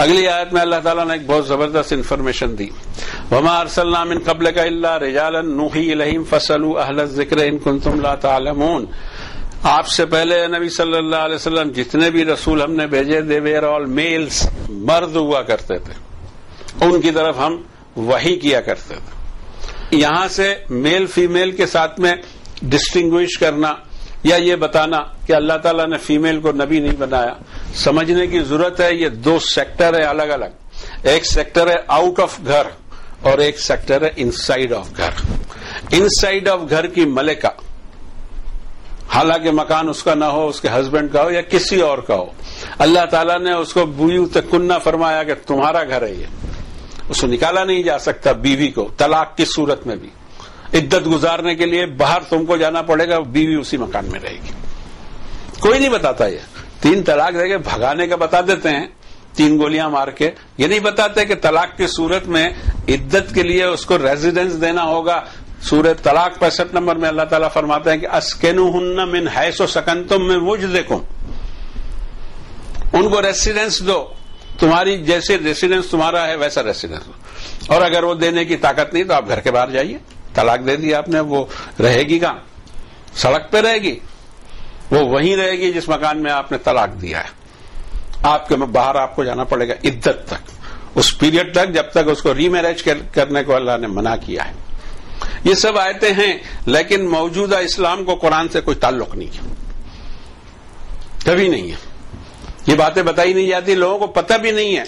अगली आयत में अल्लाह ताला ने एक बहुत ज़बरदस्त इन्फॉर्मेशन दी। वमा अरसलना मिन कबल का इल्ला रिजालन नूही फसलू अहल ज़िक्र इन कुंतुम ला तालमून। आपसे पहले नबी सल्लल्लाहु अलैहि वसल्लम जितने भी रसूल हमने भेजे दे वेर ऑल मेल्स मर्द हुआ करते थे। उनकी तरफ़ हम वही किया करते थे। यहाँ से मेल फीमेल के साथ में डिस्टिंग्विश करना या ये बताना कि अल्लाह ताला ने फीमेल को नबी नहीं बनाया। समझने की ज़रूरत है, ये दो सेक्टर है अलग अलग एक सेक्टर है आउट ऑफ़ घर और एक सेक्टर है इनसाइड ऑफ़ घर। इनसाइड ऑफ़ घर की मलिका, हालाँकि मकान उसका ना हो, उसके हस्बैंड का हो या किसी और का हो, अल्लाह ताला ने उसको बुयू तकुन्ना फरमाया कि तुम्हारा घर है ये। उसको निकाला नहीं जा सकता बीवी को, तलाक की सूरत में भी। इद्दत गुजारने के लिए बाहर तुमको जाना पड़ेगा, बीवी उसी मकान में रहेगी। कोई नहीं बताता ये। तीन तलाक देके भगाने का बता देते हैं। तीन गोलियाँ मार के। ये नहीं बताते कि तलाक की सूरत में इद्दत के लिए उसको रेजिडेंस देना होगा। सूरत तलाक पैंसठ नंबर में अल्लाह ताला फरमाते हैं कि अस्केनु हुन्ना मिन हैसो सकन तुम में मुझ देखो उनको रेसिडेंस दो। तुम्हारी जैसे रेसिडेंस तुम्हारा है, वैसा रेसिडेंस दो। और अगर वो देने की ताकत नहीं तो आप घर के बाहर जाइए। तलाक दे दिया आपने, वो रहेगी कहाँ? सड़क पे रहेगी। वो वहीं रहेगी जिस मकान में आपने तलाक दिया है। आपके बाहर आपको जाना पड़ेगा इद्दत तक। उस पीरियड तक जब तक उसको रीमैरेज करने को अल्लाह ने मना किया है। ये सब आयते हैं, लेकिन मौजूदा इस्लाम को कुरान से कोई ताल्लुक नहीं है। कभी नहीं है। ये बातें बताई नहीं जाती, लोगों को पता भी नहीं है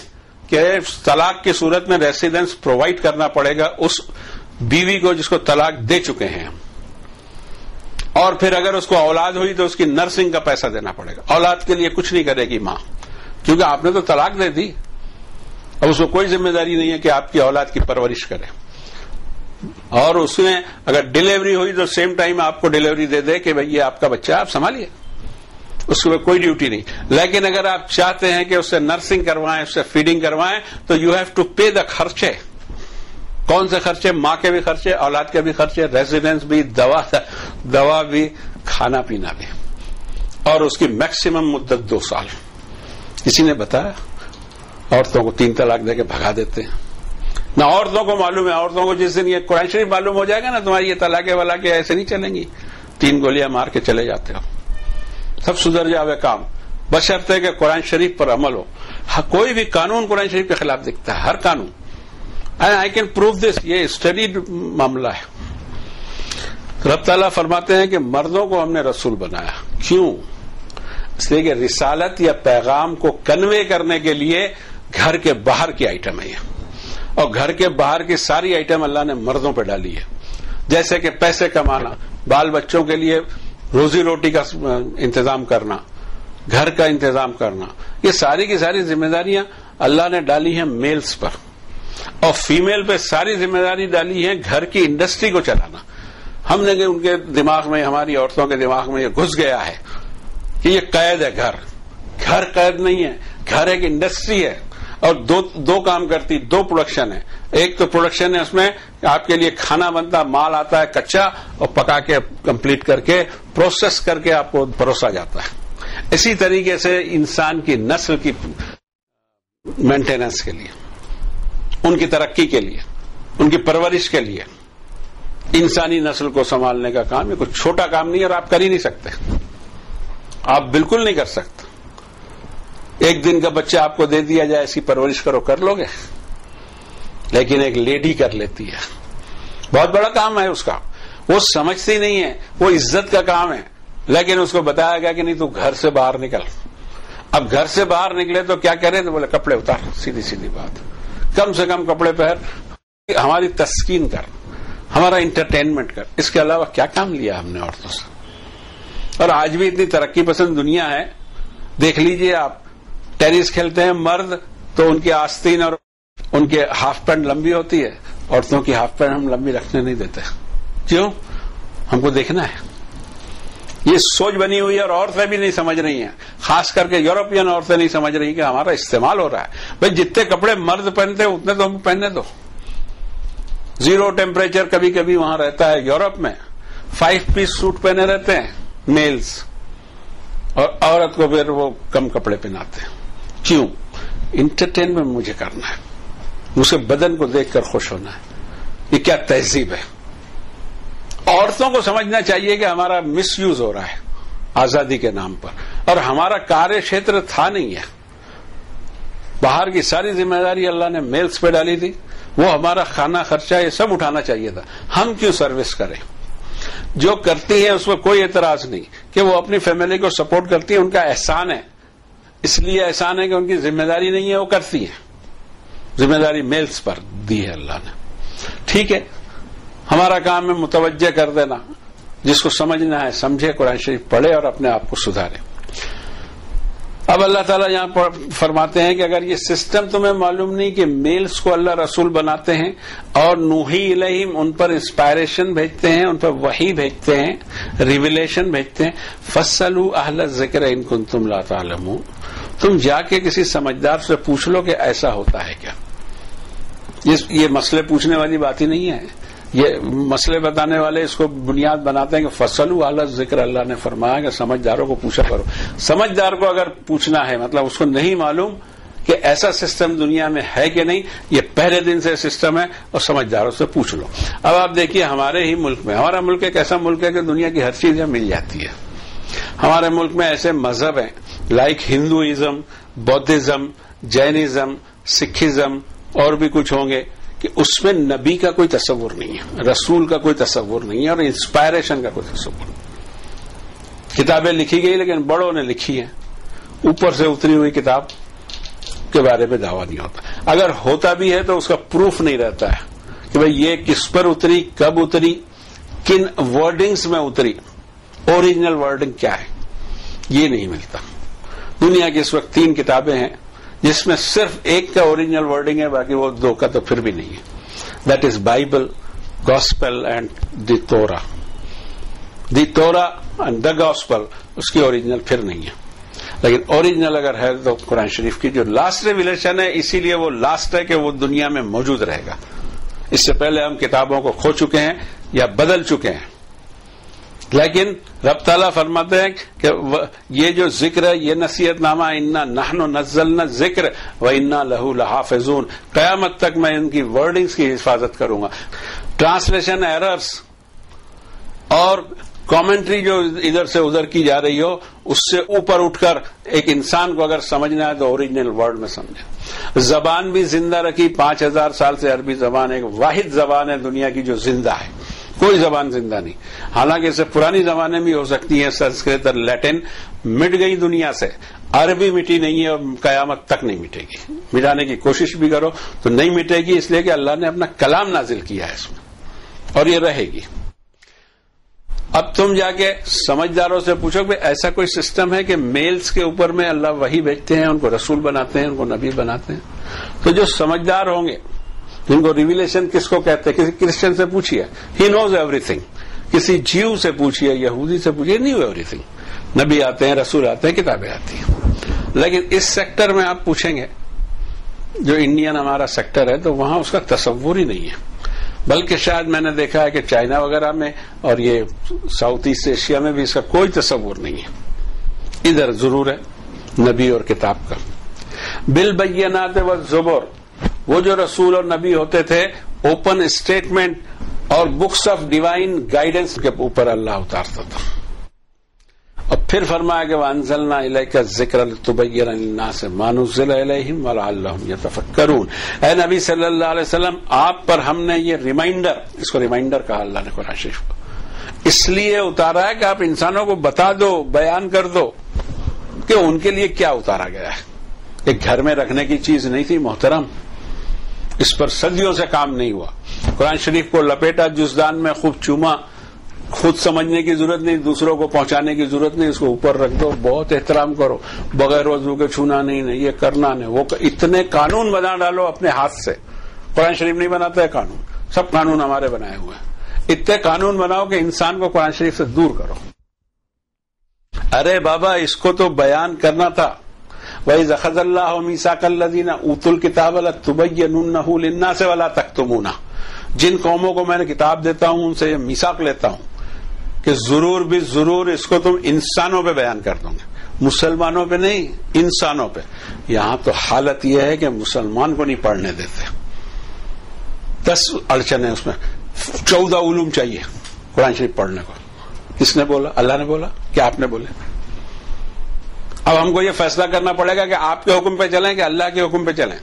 कि तलाक की सूरत में रेसिडेंस प्रोवाइड करना पड़ेगा उस बीवी को जिसको तलाक दे चुके हैं। और फिर अगर उसको औलाद हुई तो उसकी नर्सिंग का पैसा देना पड़ेगा। औलाद के लिए कुछ नहीं करेगी माँ। क्योंकि आपने तो तलाक दे दी। अब उसको कोई ज़िम्मेदारी नहीं है कि आपकी औलाद की परवरिश करे। और उसमें अगर डिलीवरी हुई तो सेम टाइम आपको डिलीवरी दे दे कि भाई ये आपका बच्चा आप संभालिए। उसके कोई ड्यूटी नहीं। लेकिन अगर आप चाहते हैं कि उससे नर्सिंग करवाएँ, उससे फीडिंग करवाएँ तो you have to pay the खर्चे। कौन से खर्चे माँ के भी खर्चे औलाद के भी खर्चे रेजिडेंस भी दवा दवा भी खाना पीना भी। और उसकी मैक्सिमम मुद्दत दो साल। किसी ने बताया औरतों को तीन तलाक देके भगा देते हैं। ना औरतों को मालूम है औरतों को जिस दिन ये कुरान शरीफ मालूम हो जाएगा ना तुम्हारी ये तलाके वाला के ऐसे नहीं चलेंगी। तीन गोलियाँ मार के चले जाते हो। सब सुधर जावे काम। बशर्ते कुरान शरीफ पर अमल हो। हाँ, कोई भी कानून कुरान शरीफ के खिलाफ दिखता है हर कानून। And I can prove this ये स्टडीड मामला है। रब ताला फरमाते हैं कि मर्दों को हमने रसूल बनाया। क्यों? इसलिए कि रिसालत या पैगाम को कन्वे करने के लिए घर के बाहर की आइटम है ये। और घर के बाहर की सारी आइटम अल्लाह ने मर्दों पर डाली है। जैसे कि पैसे कमाना, बाल बच्चों के लिए रोजी रोटी का इंतज़ाम करना, घर का इंतज़ाम करना, ये सारी की सारी जिम्मेदारियाँ अल्लाह ने डाली हैं मेल्स पर। और फीमेल पे सारी ज़िम्मेदारी डाली है घर की इंडस्ट्री को चलाना। हमने उनके दिमाग में, हमारी औरतों के दिमाग में ये घुस गया है कि ये कैद है घर। घर कैद नहीं है, घर एक इंडस्ट्री है और दो दो काम करती, दो प्रोडक्शन है। एक तो प्रोडक्शन है उसमें आपके लिए खाना बनता, माल आता है कच्चा और पका के कंप्लीट करके प्रोसेस करके आपको परोसा जाता है। इसी तरीके से इंसान की नस्ल की मेंटेनेंस के लिए। उनकी तरक्की के लिए, उनकी परवरिश के लिए। इंसानी नस्ल को संभालने का काम ये कुछ छोटा काम नहीं और आप कर ही नहीं सकते। आप बिल्कुल नहीं कर सकते। एक दिन का बच्चा आपको दे दिया जाए, ऐसी परवरिश करो, कर लोगे? लेकिन एक लेडी कर लेती है। बहुत बड़ा काम है उसका। वो समझती नहीं है, वो इज़्ज़त का काम है। लेकिन उसको बताया गया कि नहीं, तू घर से बाहर निकल। अब घर से बाहर निकले तो क्या करें? तो बोले, कपड़े उतार सीधी सीधी बात। कम से कम कपड़े पहन, हमारी तस्कीन कर, हमारा इंटरटेनमेंट कर। इसके अलावा क्या काम लिया हमने औरतों से? और आज भी इतनी तरक्की पसंद दुनिया है। देख लीजिए आप, टेनिस खेलते हैं मर्द तो उनकी आस्तीन और उनके हाफ़ पैंट लंबी होती है। औरतों की हाफ़ पैंट हम लंबी रखने नहीं देते। क्यों? हमको देखना है। ये सोच बनी हुई है और औरतें भी नहीं समझ रही हैं। खास करके यूरोपियन औरतें नहीं समझ रही कि हमारा इस्तेमाल हो रहा है। भाई, जितने कपड़े मर्द पहनते हैं, उतने तो हम पहनने दो। ज़ीरो टेम्परेचर कभी कभी वहाँ रहता है यूरोप में। फाइव पीस सूट पहने रहते हैं मेल्स और औरत को फिर वो कम कपड़े पहनाते हैं। क्यों? इंटरटेनमेंट मुझे करना है। उसे बदन को देखकर खुश होना है। ये क्या तहजीब है? औरतों को समझना चाहिए कि हमारा मिसयूज हो रहा है, आज़ादी के नाम पर। और हमारा कार्य क्षेत्र था नहीं है। बाहर की सारी ज़िम्मेदारी अल्लाह ने मेल्स पे डाली थी। वो हमारा खाना, खर्चा, ये सब उठाना चाहिए था। हम क्यों सर्विस करें? जो करती है उसमें कोई एतराज़ नहीं कि वो अपनी फैमिली को सपोर्ट करती है, उनका एहसान है। इसलिए एहसान है कि उनकी ज़िम्मेदारी नहीं है, वो करती है। ज़िम्मेदारी मेल्स पर दी है अल्लाह ने। ठीक है हमारा काम है मुतवजह कर देना। जिसको समझना है, समझे, कुरान शरीफ पढ़े और अपने आप को सुधारे। अब अल्लाह ताला यहाँ पर फरमाते हैं कि अगर ये सिस्टम तुम्हें मालूम नहीं कि मेल्स को अल्लाह रसूल बनाते हैं और नूही इलहिम उन पर इंस्पायरेशन भेजते हैं, उन पर वही भेजते हैं रिविलेशन भेजते हैं फसलू अहल ज़िक्र इनकुन तुम लातालमू तुम जाके किसी समझदार से पूछ लो कि ऐसा होता है क्या? ये मसले पूछने वाली बात ही नहीं है। ये मसले बताने वाले इसको बुनियाद बनाते हैं कि फसलू आला ज़िक्र अल्लाह ने फरमाया कि समझदारों को पूछा करो। समझदार को अगर पूछना है मतलब उसको नहीं मालूम कि ऐसा सिस्टम दुनिया में है कि नहीं, ये पहले दिन से सिस्टम है और समझदारों से पूछ लो। अब आप देखिए, हमारे ही मुल्क में, हमारा मुल्क एक ऐसा मुल्क है कि दुनिया की हर चीज़ मिल जाती है। हमारे मुल्क में ऐसे मज़हब हैं like Hinduism Buddhism Jainism Sikhism और भी कुछ होंगे। कि उसमें नबी का कोई तस्वुर नहीं है, रसूल का कोई तस्वुर नहीं है और इंस्पायरेशन का कोई तस्वुर नहीं किताबें लिखी गई, लेकिन बड़ों ने लिखी है। ऊपर से उतरी हुई किताब के बारे में दावा नहीं होता। अगर होता भी है तो उसका प्रूफ नहीं रहता है कि भाई ये किस पर उतरी, कब उतरी, किन वर्डिंग्स में उतरी ओरिजिनल वर्डिंग क्या है, ये नहीं मिलता। दुनिया की इस वक्त तीन किताबें हैं जिसमें सिर्फ़ एक का ओरिजिनल वर्डिंग है, बाकी वो दो का तो फिर भी नहीं है। That is Bible gospel and the Torah the Torah and the gospel उसकी ओरिजिनल फिर नहीं है। लेकिन ओरिजिनल अगर है तो कुरान शरीफ की जो लास्ट रेविलेशन है, इसीलिए वो लास्ट है कि वो दुनिया में मौजूद रहेगा। इससे पहले हम किताबों को खो चुके हैं या बदल चुके हैं। लेकिन रब ताला फरमाते हैं कि ये जो ज़िक्र है, ये नसीहत नामा इन्ना नहनो नजल न ज़िक्र, व इन्ना लहू लहाफिजून। कयामत तक मैं इनकी वर्डिंग्स की हिफाजत करूँगा। ट्रांसलेशन एरर्स और कमेंट्री जो इधर से उधर की जा रही हो, उससे ऊपर उठकर एक इंसान को अगर समझना है तो ओरिजिनल वर्ड में समझे। जबान भी ज़िंदा रखी, पाँच हज़ार साल से अरबी जबान, एक वाहिद जबान है दुनिया की जो ज़िंदा है। कोई जबान ज़िंदा नहीं। हालाँकि इसे पुरानी जमाने में हो सकती है, संस्कृत और लैटिन मिट गई दुनिया से। अरबी मिटी नहीं है और कयामत तक नहीं मिटेगी। मिटाने की कोशिश भी करो तो नहीं मिटेगी, इसलिए कि अल्लाह ने अपना कलाम नाजिल किया है इसमें। और ये रहेगी। अब तुम जाके समझदारों से पूछो कि ऐसा कोई सिस्टम है कि मेल्स के ऊपर में अल्लाह वही भेजते हैं, उनको रसूल बनाते हैं, उनको नबी बनाते हैं? तो जो समझदार होंगे जिनको रिविलेशन किसको कहते हैं? किसी क्रिश्चियन से पूछिए। ही नोज़ एवरीथिंग किसी जीव से पूछिए यहूदी से पूछिए न्यू एवरीथिंग नबी आते हैं, रसूल आते हैं, किताबें आती हैं। लेकिन इस सेक्टर में आप पूछेंगे, जो इंडियन हमारा सेक्टर है तो वहाँ उसका तस्वुर ही नहीं है। बल्कि शायद मैंने देखा है कि चाइना वगैरह में और ये साउथ ईस्ट एशिया में भी इसका कोई तस्वुर नहीं है। इधर ज़रूर है, नबी और किताब का। बिल बैनात व जुबर। वो जो रसूल और नबी होते थे ओपन स्टेटमेंट और बुक्स ऑफ़ डिवाइन गाइडेंस के ऊपर अल्लाह उतारता था। और फिर फरमाया कि वंजलना का ज़िक्र तुबैना से मानुजिलहिम करून ए नबी वसल्लम, आप पर हमने ये रिमाइंडर इसको रिमाइंडर कहा अल्लाह ने कुरान को। इसलिए उतारा है कि आप इंसानों को बता दो, बयान कर दो कि उनके लिए क्या उतारा गया है। एक घर में रखने की चीज़ नहीं थी, मोहतरम। इस पर सदियों से काम नहीं हुआ। कुरान शरीफ को लपेटा जुजदान में, खूब चूमा। खुद समझने की ज़रूरत नहीं, दूसरों को पहुँचाने की ज़रूरत नहीं इसको ऊपर रख दो, बहुत एहतराम करो। बगैर वज़ू के छूना नहीं नहीं, ये करना नहीं। वो इतने कानून बना डालो अपने हाथ से। कुरान शरीफ नहीं बनाता है कानून। सब कानून हमारे बनाए हुए हैं। इतने कानून बनाओ कि इंसान को कुरान शरीफ से दूर करो। अरे बाबा, इसको तो बयान करना था। वही जखजल्लामीसाकल्लदीना ऊतुल किताब तुबैन्ना से वाला तक तुमूना जिन कौमों को मैंने किताब देता हूँ, उनसे मिसाक लेता हूँ कि ज़रूर भी, ज़रूर इसको तुम इंसानों पे बयान कर दोगे। मुसलमानों पे नहीं, इंसानों पे। यहाँ तो हालत यह है कि मुसलमान को नहीं पढ़ने देते। दस अड़चन है उसमें। चौदह उलूम चाहिए कुरान शरीफ पढ़ने को। किसने बोला? अल्लाह ने बोला? क्या आपने बोले? अब हमको ये फैसला करना पड़ेगा कि आपके हुक्म पे चलें कि अल्लाह के हुक्म पे चलें।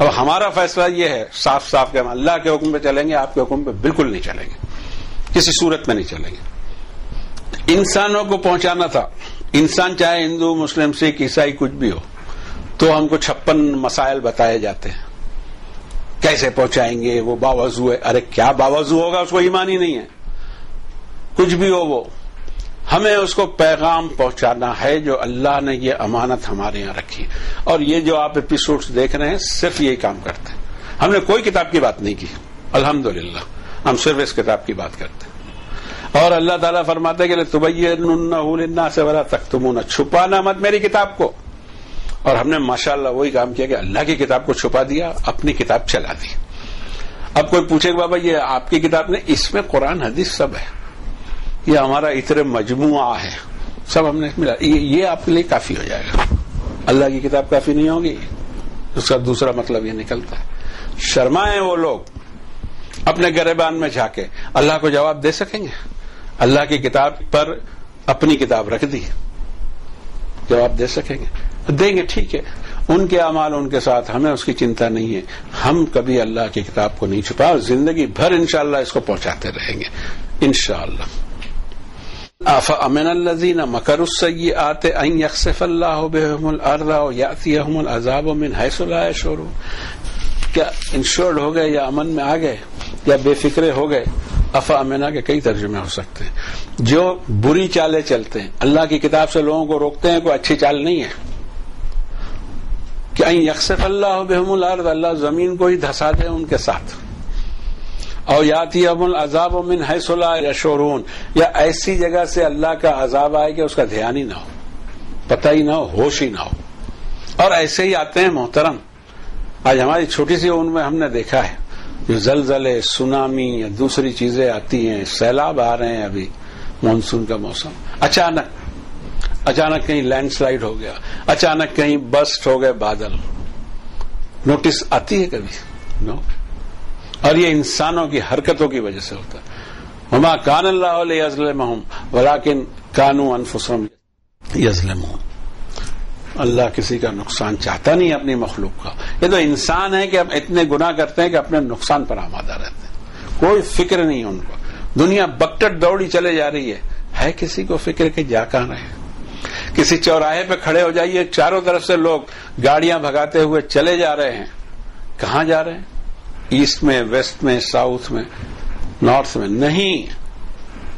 अब हमारा फैसला ये है साफ़ साफ़ के हम अल्लाह के हुक्म पे चलेंगे, आपके हुक्म पे बिल्कुल नहीं चलेंगे। किसी सूरत में नहीं चलेंगे। इंसानों को पहुंचाना था। इंसान चाहे हिंदू, मुस्लिम, सिख, ईसाई, कुछ भी हो तो हमको छप्पन मसाइल बताए जाते हैं। कैसे पहुंचाएँगे, वो बावजू है। अरे, क्या बावजू होगा, उसको ईमान ही नहीं है। कुछ भी हो वो। हमें उसको पैगाम पहुंचाना है जो अल्लाह ने ये अमानत हमारे यहाँ रखी और ये जो आप एपिसोड्स देख रहे हैं, सिर्फ़ यही काम करते हैं। हमने कोई किताब की बात नहीं की। अल्हम्दुलिल्लाह, हम सिर्फ़ इस किताब की बात करते हैं। और अल्लाह ताला फरमाते कि तुबैना से बड़ा तक तुम छुपाना मत मेरी किताब को। और हमने माशाल्लाह वही काम किया कि अल्लाह की किताब को छुपा दिया, अपनी किताब चला दी। अब कोई पूछेगा, बाबा, ये आपकी किताब ने इसमें कुरान, हदीस सब है। ये हमारा इतने मजमुआ है। सब हमने मिला। ये, ये आपके लिए काफ़ी हो जाएगा। अल्लाह की किताब काफ़ी नहीं होगी। उसका दूसरा मतलब ये निकलता है। शर्माए वो लोग अपने गरेबान में जाके अल्लाह को जवाब दे सकेंगे? अल्लाह की किताब पर अपनी किताब रख दी। जवाब दे सकेंगे? देंगे ठीक है। उनके अमाल उनके साथ हमें उसकी चिंता नहीं है। हम कभी अल्लाह की किताब को नहीं छुपा। ज़िंदगी भर इंशाला इसको पहुंचाते रहेंगे। इंशाला अमिन मकरसई आते मिन हैसुलाशोरू क्या इंश्योर्ड हो गए या अमन में आ गए या बेफिक्रे हो गए अफा अमीना के कई तर्जुमे हो सकते हैं जो बुरी चालें चलते हैं अल्लाह की किताब से लोगों को रोकते हैं कोई अच्छी चाल नहीं है कि यकसफ अल्लाह बेहमुल अल्लाह ज़मीन को ही धसा दे उनके साथ और याती अमुल अजाब मिन हैसुला या शोरून या ऐसी जगह से अल्लाह का अजाब आए कि उसका ध्यान ही ना हो, पता ही ना हो, होश ही ना हो। और ऐसे ही आते हैं मोहतरम। आज हमारी छोटी सी उम्र में हमने देखा है, जो जलजले, सुनामी या दूसरी चीज़ें आती हैं, सैलाब आ रहे हैं अभी, मानसून का मौसम। अचानक अचानक कहीं लैंडस्लाइड हो गया, अचानक कहीं बस्ट हो गए बादल। नोटिस आती है कभी? नो और ये इंसानों की हरकतों की वजह से होता है। हमा कान अल्लाह वलाकिन कानू अनफुसम यजलम अल्लाह किसी का नुकसान चाहता नहीं अपनी मखलूक का। ये तो इंसान है कि अब इतने गुनाह करते हैं कि अपने नुकसान पर आमादा रहते हैं। कोई फ़िक्र नहीं उनको। दुनिया बकटट दौड़ी चले जा रही है। है किसी को फ़िक्र के जा कहाँ रहे किसी चौराहे पे खड़े हो जाइए, चारों तरफ़ से लोग गाड़ियाँ भगाते हुए चले जा रहे हैं। कहा जा रहे हैं? ईस्ट में, वेस्ट में, साउथ में, नॉर्थ में नहीं,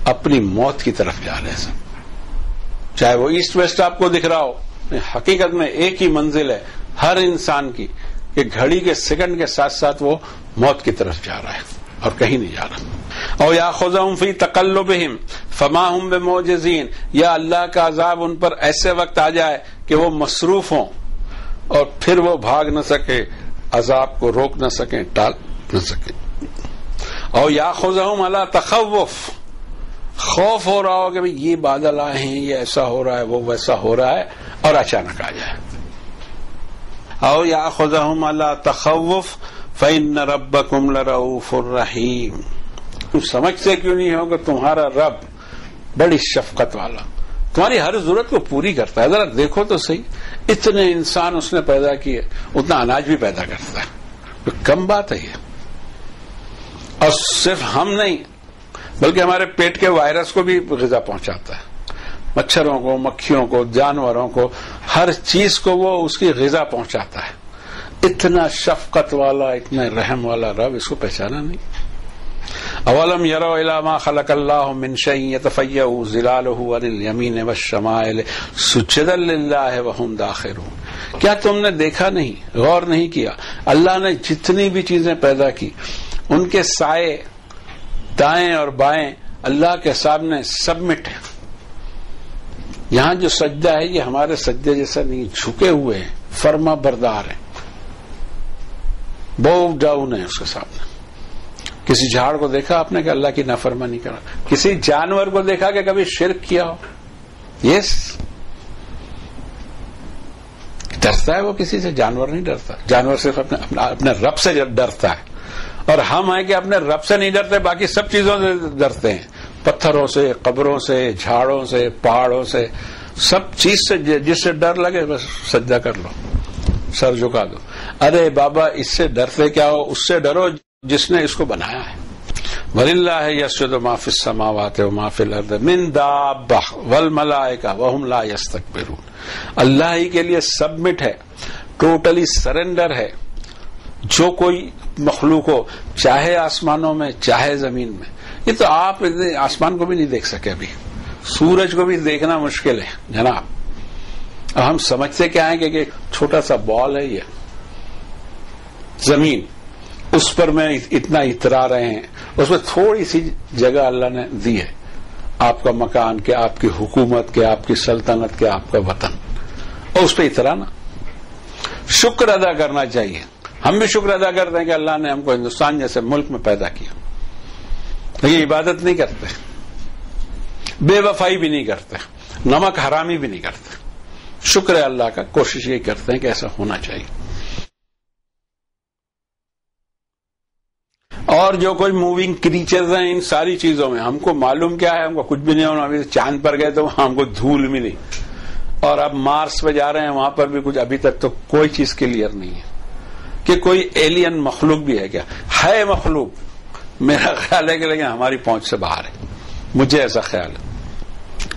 अपनी मौत की तरफ़ जा रहे हैं सब। चाहे वो ईस्ट वेस्ट आपको दिख रहा हो हकीकत में एक ही मंजिल है हर इंसान की, कि घड़ी के सेकंड के साथ साथ वो मौत की तरफ़ जा रहा है और कहीं नहीं जा रहा। और या खुजाउम फ़ी तकल्लुबहिम फमा हम बे मोजीन या अल्लाह का अजाब उन पर ऐसे वक्त आ जाए कि वो मसरूफ हों और फिर वो भाग न सके। अजाब को रोक न सके, टाल न सके। और या खुजाउम अला तखवफ खौफ हो रहा हो कि भाई ये बादल आए हैं, ये ऐसा हो रहा है, वो वैसा हो रहा है, और अचानक आ जाए। और या खुजाहम अल्लाह तखवफ फ़ैन रब कुम रहीम। तुम समझते क्यों नहीं हो कि तुम्हारा रब बड़ी शफकत वाला। तुम्हारी हर ज़रूरत को पूरी करता है। जरा देखो तो सही। इतने इंसान उसने पैदा किए, उतना अनाज भी पैदा करता है तो कम बात है ये। और सिर्फ़ हम नहीं, बल्कि हमारे पेट के वायरस को भी गजा पहुंचाता है। मच्छरों को, मक्खियों को, जानवरों को, हर चीज़ को वो उसकी गजा पहुंचाता है। इतना शफकत वाला, इतना रहम वाला रब इसको पहचाना नहीं। अवलम यरो इलामा खलक अल्लाह मिन यतफय्यु जिलालहु अनिल यमीन व शमाइल सुजदल्लिल्लाह व हम दाखिरून। क्या तुमने देखा नहीं? गौर नहीं किया? अल्लाह ने जितनी भी चीज़ें पैदा की, उनके साए, दाएँ और बाएँ अल्लाह के सामने सबमिट है। यहाँ जो सज्जा है, ये हमारे सज्जे जैसा नहीं, झुके हुए हैं फर्मा बरदार है। बो डाउन है उसके सामने। किसी झाड़ को देखा आपने कि अल्लाह की नाफरमानी करा। किसी जानवर को देखा कि कभी शिरक किया हो। यस डरता है वो किसी से? जानवर नहीं डरता। जानवर सिर्फ़ अपने अपने, अपने रब से डरता है। और हम हैं कि अपने रब से नहीं डरते बाकी सब चीज़ों से डरते हैं। पत्थरों से कब्रों से झाड़ों से पहाड़ों से। सब चीज़ से जिससे डर लगे बस सज्जा कर लो। सर झुका दो। अरे बाबा इससे डरते क्या हो? उससे डरो। जिसने इसको बनाया है। वलिल्ला है माफिस समावात माफिल वल अल्लाह के लिए सबमिट है, टोटली सरेंडर है। जो कोई मखलूक हो, चाहे आसमानों में, चाहे ज़मीन में, ये तो आप आसमान को भी नहीं देख सके अभी। सूरज को भी देखना मुश्किल है, जनाब। अब हम समझते क्या है कि छोटा सा बॉल है ये, ज़मीन। उस पर मैं इतना इतरा रहे हैं। उसमें थोड़ी सी जगह अल्लाह ने दी है। आपका मकान के, आपकी हुकूमत के, आपकी सल्तनत के, आपका वतन। और उस पर इतराना। शुक्र अदा करना चाहिए। हम भी शुक्र अदा करते हैं कि अल्लाह ने हमको हिंदुस्तान जैसे मुल्क में पैदा किया। लेकिन इबादत नहीं करते। बेवफाई भी नहीं करते। नमक हरामी भी नहीं करते। शुक्र अल्लाह का, कोशिश ये करते हैं कि ऐसा होना चाहिए। और जो कोई मूविंग क्रीचर्स हैं इन सारी चीज़ों में, हमको मालूम क्या है, हमको कुछ भी नहीं होना अभी चाँद पर गए तो वहाँ हमको धूल मिली। और अब मार्स पे जा रहे हैं, वहाँ पर भी कुछ अभी तक तो कोई चीज़ क्लियर नहीं है। कि कोई एलियन मखलूक भी है क्या? है मखलूक। मेरा ख्याल है कि लेकिन हमारी पहुँच से बाहर है। मुझे ऐसा ख्याल है।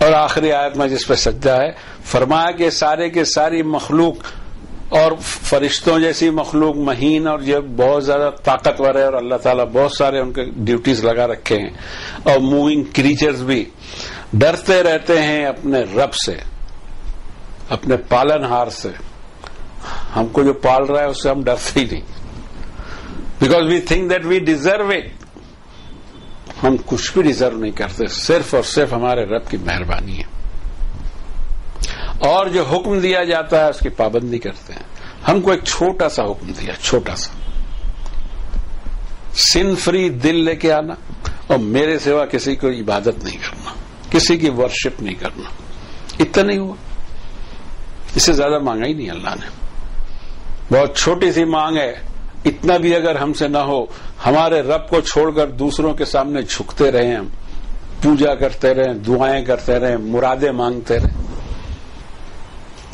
और आखिरी आयत में जिस पर सज्जा है, फरमाया कि सारे के सारी मखलूक और फरिश्तों जैसी मखलूक, महीन और ये बहुत ज़्यादा ताकतवर है और अल्लाह ताला बहुत सारे उनके ड्यूटीज़ लगा रखे हैं। और मूविंग क्रीचर्स भी डरते रहते हैं अपने रब से, अपने पालनहार से। हमको जो पाल रहा है उससे हम डरते ही नहीं। Because we think that we deserve it हम कुछ भी डिजर्व नहीं करते, सिर्फ़ और सिर्फ़ हमारे रब की मेहरबानी है। और जो हुक्म दिया जाता है, उसकी पाबंदी करते हैं। हमको एक छोटा सा हुक्म दिया, छोटा सा। सिन फ्री दिल लेके आना और मेरे सिवा किसी को इबादत नहीं करना, किसी की वर्शिप नहीं करना। इतना नहीं हुआ। इससे ज़्यादा मांगा ही नहीं अल्लाह ने। बहुत छोटी सी मांग है। इतना भी अगर हमसे ना हो, हमारे रब को छोड़कर दूसरों के सामने झुकते रहे, हम। पूजा करते रहे, दुआएँ करते रहे, मुरादे मांगते रहे।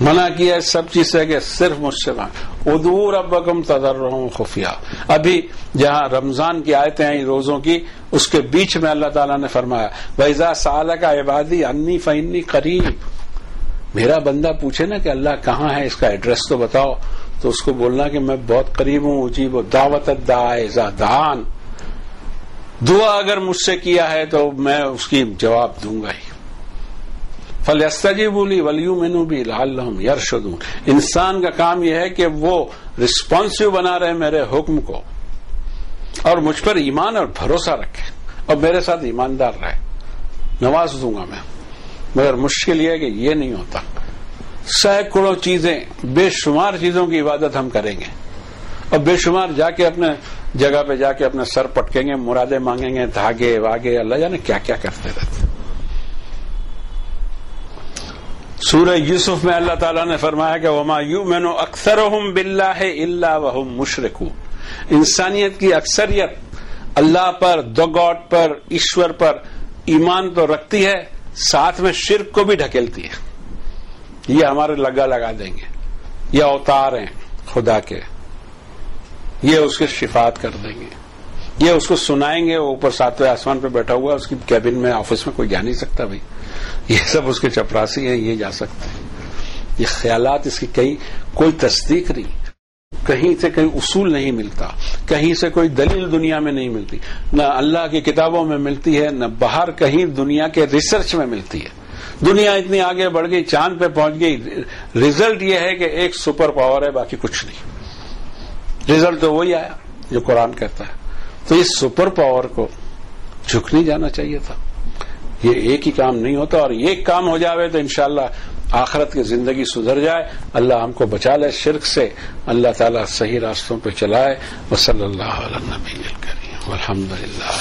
मना किया है सब चीज़ से कि सिर्फ़ मुझसे मांग उदूर अब्बकम तदर खुफिया। अभी जहाँ रमज़ान की आयतें आई रोजों की, उसके बीच में अल्लाह ताला ने फरमाया वैजा साल का इबादी अन्नी फन्नी करीब। मेरा बंदा पूछे ना कि अल्लाह कहाँ है, इसका एड्रेस तो बताओ। तो उसको बोलना कि मैं बहुत करीब हूँ वो दावत दान। दुआ अगर मुझसे किया है तो मैं उसकी जवाब दूँगा ही। फलस्तजी बोली वलियू मेनू भी लाल यरशदू इंसान का काम यह है कि वो रिस्पॉन्सिव बना रहे मेरे हुक्म को और मुझ पर ईमान और भरोसा रखे और मेरे साथ ईमानदार रहे। नवाज़ दूँगा मैं। मगर मुश्किल यह है कि ये नहीं होता। सैकड़ों चीज़ें, बेशुमार चीज़ों की इबादत हम करेंगे और बेशुमार जाके अपने जगह पे जाके अपने सर पटकेंगे, मुरादे मांगेंगे, धागे, वागे, अल्लाह जाने क्या क्या करते रहते सूरह यूसुफ में अल्लाह ताला ने फरमाया कि वमा यू मैनो अक्सर बिल्ला इल्ला वह मुशरकू इंसानियत की अक्सरियत अल्लाह पर, द गॉड पर, ईश्वर पर ईमान तो रखती है, साथ में शिरक को भी ढकेलती है। ये हमारे लगा लगा देंगे। ये अवतार हैं खुदा के। ये उसके शिफात कर देंगे। ये उसको सुनाएँगे, वो ऊपर सातवें आसमान पे बैठा हुआ उसकी कैबिन में, ऑफ़िस में कोई जा नहीं सकता भाई। ये सब उसके चपरासी हैं, ये जा सकते हैं। ये ख्यालात इसकी कहीं, कोई तस्दीक नहीं। कहीं से कहीं उसूल नहीं मिलता। कहीं से कोई दलील दुनिया में नहीं मिलती। न अल्लाह की किताबों में मिलती है, न बाहर कहीं दुनिया के रिसर्च में मिलती है। दुनिया इतनी आगे बढ़ गई, चाँद पे पहुँच गई, रिज़ल्ट ये है कि एक सुपर पावर है, बाकी कुछ नहीं। रिज़ल्ट तो वही आया, जो कुरान कहता है। तो इस सुपर पावर को झुक नहीं जाना चाहिए था। ये एक ही काम नहीं होता और ये काम हो जावे तो इनशाला आखरत की ज़िंदगी सुधर जाए। अल्लाह हमको बचा ले शिरक से। अल्लाह ताला सही रास्तों पे चलाए। वसल्ला नबी करीम। अलहमदिल्ला